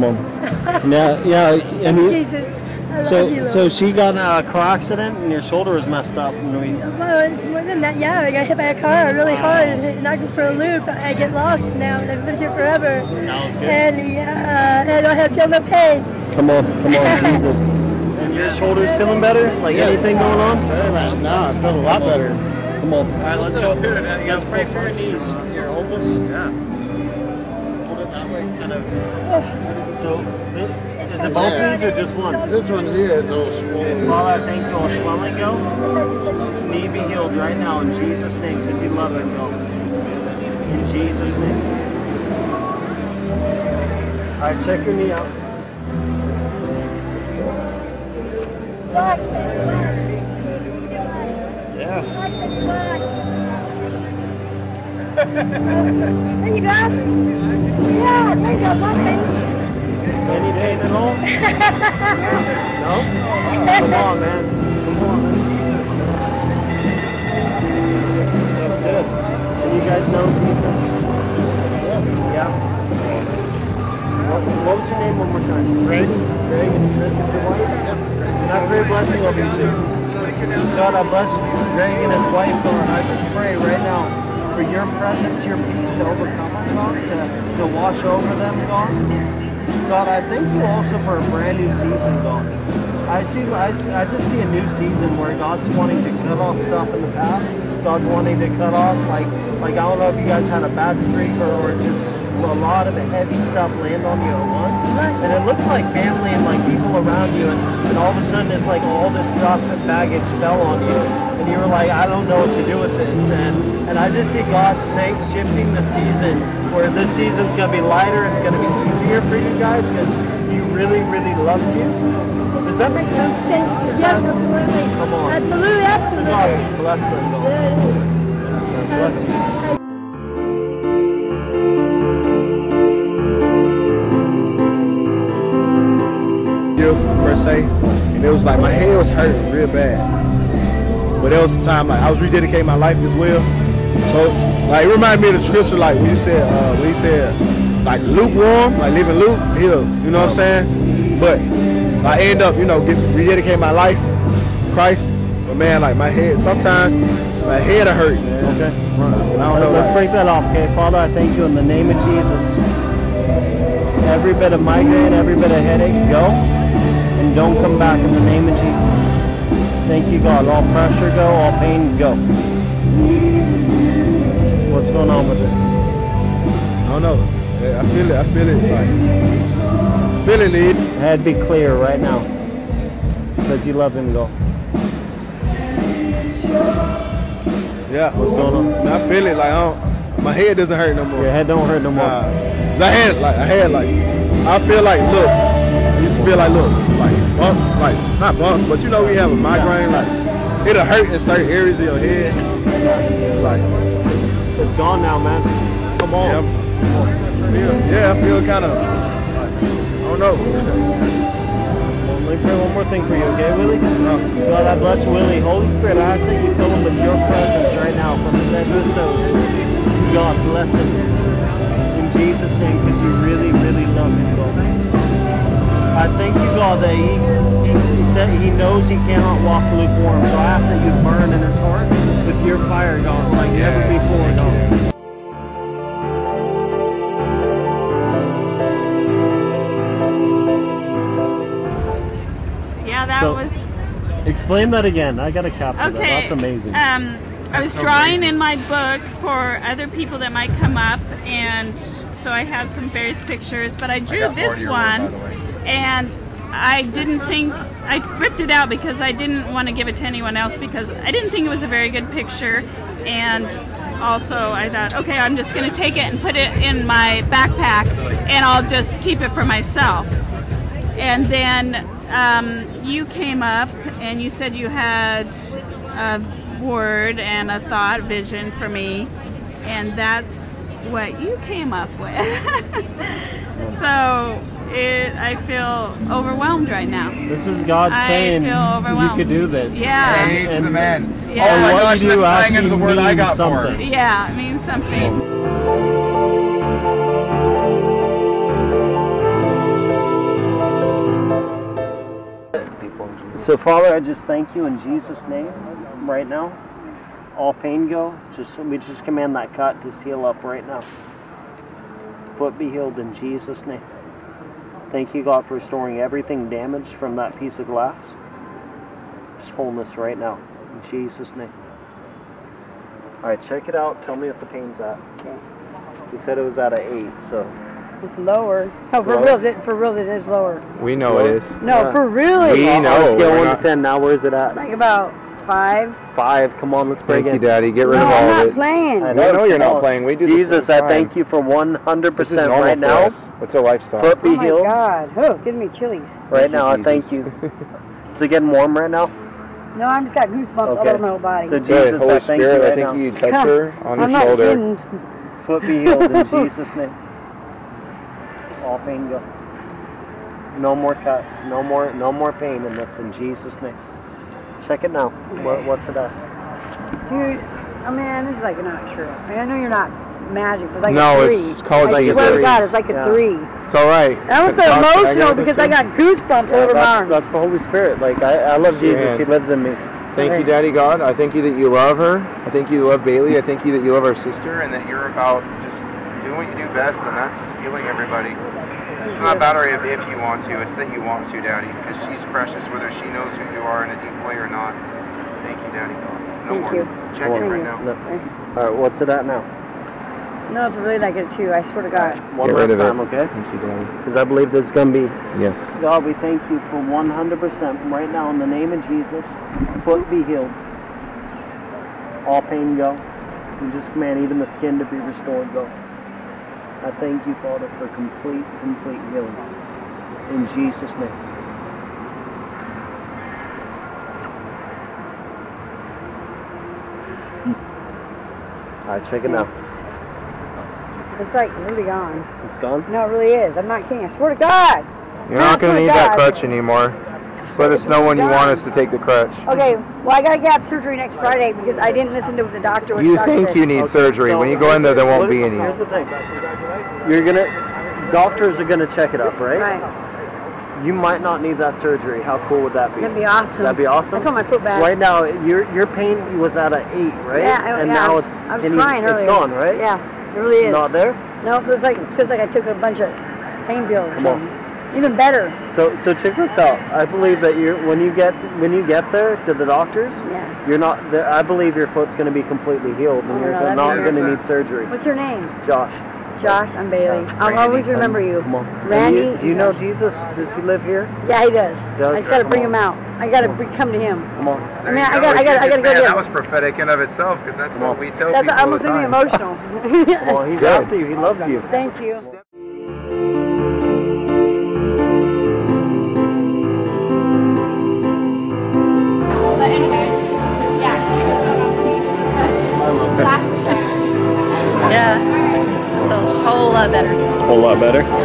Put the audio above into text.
Come on. Yeah, yeah. And you, Jesus, I love so, you, so she got in a car accident and your shoulder was messed up. And we, Well, it's more than that. Yeah, I got hit by a car really hard and it knocked me for a loop. I get lost now and I've lived here forever. Now it's good. And yeah, I don't have feel no pain. come on, come on, Jesus. And your shoulder's feeling better? Like Yes. anything going on? Hey, man, now I feel a lot better. Come on. All right, let's go. Let's pray for your knees. You're homeless? Yeah. Hold it that way, kind of. So, is it both knees or just one? This one here, those Okay, swollen. Father, I thank you. All swelling go. Knee be healed right now in Jesus' name because you love it, go. In Jesus' name. All right, check your knee out. Fuck. Yeah. There you go. Yeah, you nothing. Any pain at all? no? Come on, man. Come on, man. That's good. And you guys know Jesus? Yes. Yeah. What, what was your name one more time? Greg? Greg and Chris is your wife? And I pray blessing over you too. God, I bless Greg and his wife, God. I just pray right now for your presence, your peace to overcome them, God, to, to wash over them, God. God, I thank you also for a brand new season, God. I see, I, see- I just see a new season where God's wanting to cut off stuff in the past. God's wanting to cut off, like, like I don't know if you guys had a bad streak or, or just a lot of heavy stuff land on you at once. And it looks like family and like people around you, and, and all of a sudden it's like all this stuff and baggage fell on you, and you were like, I don't know what to do with this. And and I just see God saying shifting the season, where this season's gonna be lighter, it's gonna be easier for you guys because He really, really loves you. Does that make sense to you? Yes, absolutely. Come on. Absolutely, absolutely. God bless them. Bless you. Se. And it was like my head was hurting real bad. But there was the time like I was rededicating my life as well. So like it reminded me of the scripture like when you said uh when he said like lukewarm, like living luke, he'll you know what I'm saying? But I end up, you know, get rededicate my life, Christ. But man, like my head sometimes my head hurt, man. Okay. I don't know. Let's break that off, okay? Father, I thank you in the name of Jesus. Every bit of migraine, every bit of headache, go. And don't come back in the name of Jesus. Thank you, God. All pressure, go. All pain, go. What's going on with it? I don't know. I feel it. I feel it. Like, feeling it. Head be clear right now. Because you love him, go. Yeah. What's going on? I feel it. Like I don't, my head doesn't hurt no more. Your head don't hurt no more. Nah. I had like I had like I feel like look I used to feel like look like bumps like not bumps but you know we have a migraine like it'll hurt in certain areas of your head like It's gone now, man. Come on. yeah, I'm- feel, yeah I feel kind of like, I don't know Well, let me pray one more thing for you, okay, Willie? God, I bless Willie. Holy Spirit, I ask that you fill him with your presence right now from his head to his toes. God, bless him. In Jesus' name, because you really, really love him, God. I thank you, God, that he, he, he said he knows he cannot walk lukewarm. So I ask that you burn in his heart with your fire, God, like never before, God. Yeah, that So- was Explain that again. I got to capture that. That's amazing. Um, I was drawing in my book for other people that might come up, and so I have some various pictures. But I drew this one, and I didn't think I ripped it out because I didn't want to give it to anyone else because I didn't think it was a very good picture, and also I thought, okay, I'm just going to take it and put it in my backpack, and I'll just keep it for myself. And then um, you came up and you said you had a word and a thought, vision for me, and that's what you came up with. so it, I feel overwhelmed right now. This is God I saying you could do this. Yeah. Hey, to the man. Yeah. Oh my gosh, that's tying into the word I got something. for it. Yeah, it means something. So, Father, I just thank you in Jesus' name right now. All pain go. Just we just command that cut to seal up right now. Foot be healed in Jesus' name. Thank you, God, for restoring everything damaged from that piece of glass. Just wholeness right now in Jesus' name. All right, check it out. Tell me if the pain's at. Okay. You said it was at an eight, so It's lower. No, for real, it for real it is lower. We know it is. No, Yeah. for really. We On a know, scale one to ten. Now, where's it at? Like about five. Five. Come on, let's break Thank you, it. Daddy. Get No, rid of all I'm of not it. playing. I I know you're not playing. We do. this Jesus, all I thank you for 100% This is normal right now. us. It's a lifestyle. Foot be Oh my healed. God. Oh, gives me chilies. Right Thank you, now, I thank you. Is it getting warm right now? No, I'm just got goosebumps all Okay. over my whole body. So Good. Jesus, Holy I thank Spirit, you I think now. you touch Come. her on I'm your not shoulder. kidding. Foot be healed in Jesus' name. All pain go. No more cut. No more. No more pain in this in Jesus' name. Check it now. What, what's it at? Dude, oh man, this is like not true. I, mean, I know you're not magic, but it's like No, a three. it's called I swear to God, it's like a Yeah. three. It's all right. I was so It's not- I emotional because I got goosebumps all over my that's, arms. that's the Holy Spirit. Like I, I love Jesus. Yeah. He lives in me. Thank you, Daddy God. I thank you that you love her. I thank you love Bailey. I thank you that you love our sister and that you're about just doing what you do best, and that's healing everybody. It's not about her if, if you want to, it's that you want to, Daddy, because she's precious whether she knows who you are in a deep way or not. Thank you, Daddy No Thank more. you. Check Come it on. right now. No. All right. What's it at now? No, it's really like a two. I swear to God. One Get last rid of it. time, okay? Thank you, Daddy. Because I believe this is gonna be Yes. God, we thank you for 100% right now in the name of Jesus. Foot be healed. All pain go. We just command even the skin to be restored go. I thank you, Father, for complete, complete healing. In Jesus' name. Hmm. All right, check it out. It's like really gone. It's gone. No, it really is. I'm not kidding. I swear to God. You're not going to my need that God. crutch anymore. Just let us know when you want us to take the crutch. Okay, well, I gotta get surgery next Friday because I didn't listen to what the doctor. What You the think you need Okay, surgery. so When you go in there, there won't look- be any. Here's the thing. You're gonna, doctors are gonna check it up, right? Right. You might not need that surgery. How cool would that be? That'd be awesome. That'd be awesome. That's what my foot back. Right now, your your pain was at an eight, right? Yeah, I, and yeah, now I it's was, I was and you- crying it's earlier. gone, right? Yeah, it really is. Not there. No, it feels like it feels like I took a bunch of pain pills. Come on. Something. Even better. So so check this out. I believe that you when you get when you get there to the doctors, Yeah. you're not. the- I believe your foot's going to be completely healed, and Oh, you're no, that'd not going to need surgery. What's your name? Josh. Josh. I'm Bailey. I'll always remember you. Come on. Randy. you- do you know Jesus? Does he live here? Yeah, he does. Does? I just gotta bring on. him out. I gotta bring, come to him. Come on. I mean, I got, I got, I gotta go Man, get that was prophetic in of itself because that's Come what we tell That's people all almost the made me emotional. Well, he's Good. after you. He loves you. Thank you. Lot better.